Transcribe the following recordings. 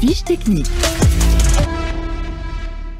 Fiche technique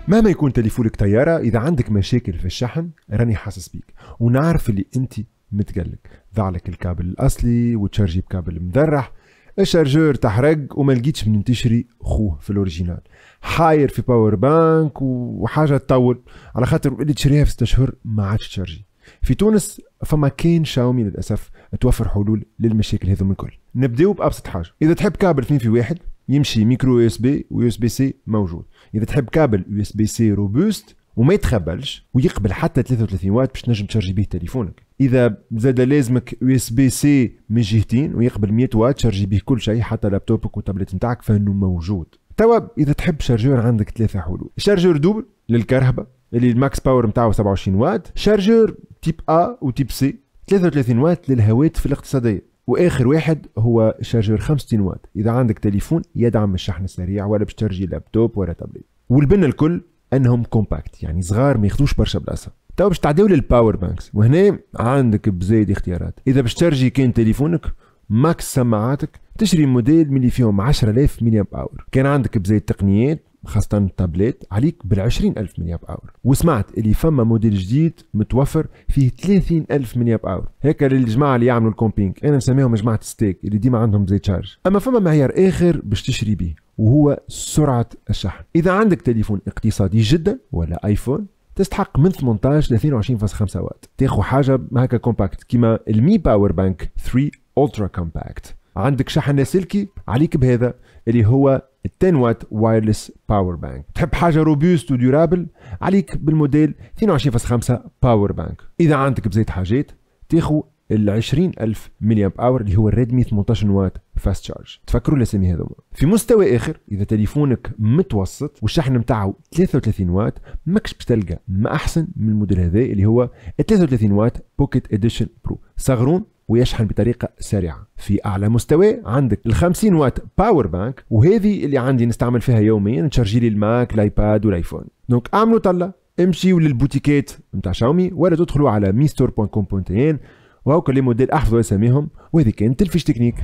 مهما يكون تليفونك طيارة إذا عندك مشاكل في الشحن راني حاسس بيك. ونعرف اللي أنت متقلق. ضاعلك الكابل الأصلي وتشارجي بكابل مذرح ال chargeur تحرق وما لقيتش من تشري خوه في ال original. حاير في power bank وحاجة تطول. على خاطر اللي تشريها في ستة اشهر ما عادش تشارجي. في تونس فما كاين شاومي للأسف توفر حلول للمشاكل هذو الكل. نبدأو بأبسط حاجة. إذا تحب كابل اثنين في واحد يمشي micro USB و USB C موجود. إذا تحب كابل USB C robuste وما يتخبلش ويقبل حتى 33 واط باش تنجم تشارجي به تليفونك. إذا زاد لازمك USB C من جهتين ويقبل 100 واط تشارجي به كل شيء حتى laptop ك و tablette نتاعك فانه موجود. توا إذا تحب chargeur عندك ثلاثة حلول. chargeur double للكهرباء اللي ال max power نتاعو 27 واط chargeur type A و type C 33 واط للهواتف الاقتصادية. وآخر واحد هو chargeur 65 واط. إذا عندك تليفون يدعم الشحن السريع ولا باش ترجي لابتوب ولا تابلت. والبن الكل أنهم كومباكت يعني صغار ما ياخذوش برشا بلاصة. تو باش تعديو للباور بانكس وهنا عندك بزايد اختيارات. إذا باش ترجي كان تليفونك ماكس سماعاتك تشري موديل من اللي فيهم 10000 ملي باور كان عندك بزايد تقنيات خاصة التابلت عليك بال ألف ملي باور. وسمعت اللي فما موديل جديد متوفر فيه 30 ألف ملي باور. هيك للجماعة اللي يعملوا الكومبينج أنا نسميهم جماعة ستيك اللي ديما عندهم زي تشارج أما فما معيار آخر باش تشري به وهو سرعة الشحن. إذا عندك تليفون اقتصادي جدا ولا آيفون تستحق من 18 ل 22.5 واط. تاخذ حاجة هكا compact كيما ال Mi power bank 3 ultra compact عندك شحن لاسلكي عليك بهذا اللي هو 10 واط wireless power bank. تحب حاجة robuste و durable؟ عليك بالموديل 22.5 power bank. إذا عندك بزايد حاجات تاخذ ال 20000 milli heure اللي هو ال Redmi 18 واط fast charge تفكروا الاسامي هذوما. في مستوى آخر إذا تليفونك متوسط والشحن نتاعو 33 واط ماكش باش تلقى ما أحسن من الموديل هذا اللي هو 33 واط Pocket Edition Pro صغرون ويشحن بطريقة سريعة. في أعلى مستوى عندك ال 50 واط power bank وهذه اللي عندي نستعمل فيها يوميا تشارجي لي ال Mac ال iPad وال iPhone. donc اعملوا طلة امشيوا للبوتيكات نتاع شاومي ولا تدخلوا على mistore.com.tn وهوكا les modèles احفظوا اساميهم وهذه كانت ال fiche technique.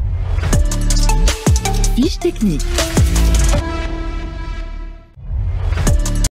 Fiche technique.